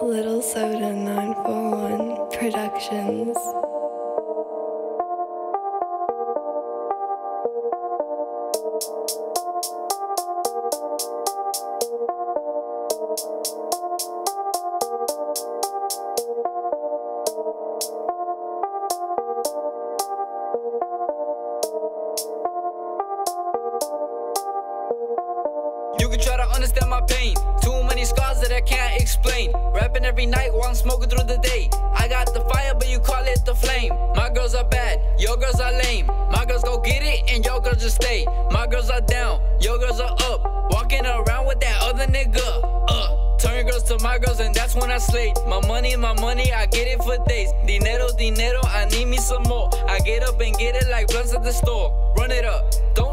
LILsota 941 Productions. Can try to understand my pain. Too many scars that I can't explain. Rapping every night while I'm smoking through the day. I got the fire, but you call it the flame. My girls are bad, your girls are lame. My girls go get it, and your girls just stay. My girls are down, your girls are up. Walking around with that other nigga. Uh. Turn girls to my girls, and that's when I slay. My money, my money, I get it for days. Dinero, dinero, I need me some more. I get up and get it like blunts at the store. Run it up. Don't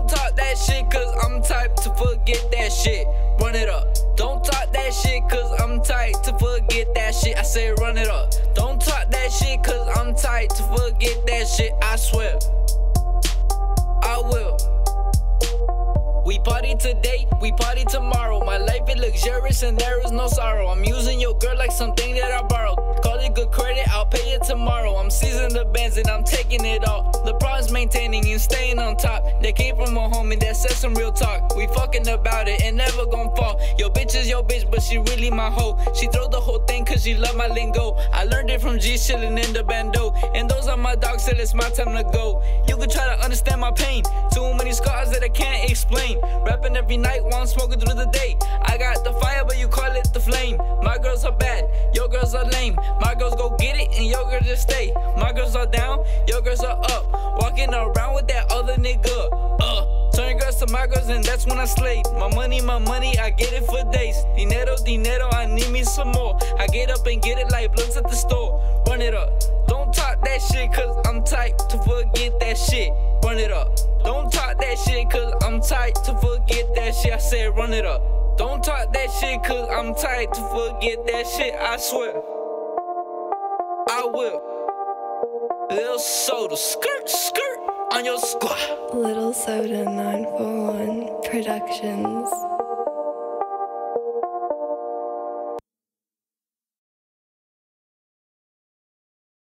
shit, cause I'm type to forget that shit. Run it up. Don't talk that shit, cause I'm tight to forget that shit. I say run it up. Don't talk that shit, cause I'm tight to forget that shit. I swear. I will. We party today, we party tomorrow. My life is luxurious and there is no sorrow. I'm using your girl like something that I borrowed. Call it good credit, I'll pay tomorrow. I'm seizing the bands and I'm taking it all. Problem's maintaining and staying on top. They came from a homie that said some real talk. We fucking about it and never gon' fall. Your bitch is your bitch, but she really my hoe. She throw the whole thing cause she love my lingo. I learned it from G chillin' in the bando. And those are my dogs, so it's my time to go. You can try to understand my pain. Too many scars that I can't explain. Rapping every night while I'm smoking through the day. I got the fire, but your girls are lame. My girls go get it, and your girls just stay. My girls are down, your girls are up. Walking around with that other nigga. Uh, turn your girls to my girls, and that's when I slay. My money, my money, I get it for days. Dinero, dinero, I need me some more. I get up and get it like blunts at the store. Run it up. Don't talk that shit, cause I'm tight to forget that shit. Run it up. Don't talk that shit, cause I'm tight to forget that shit. I said, run it up. Don't talk that shit, cause I'm tight to forget that shit. I swear. I will. LILsota, skirt, skirt on your squat. LILsota 941 Productions.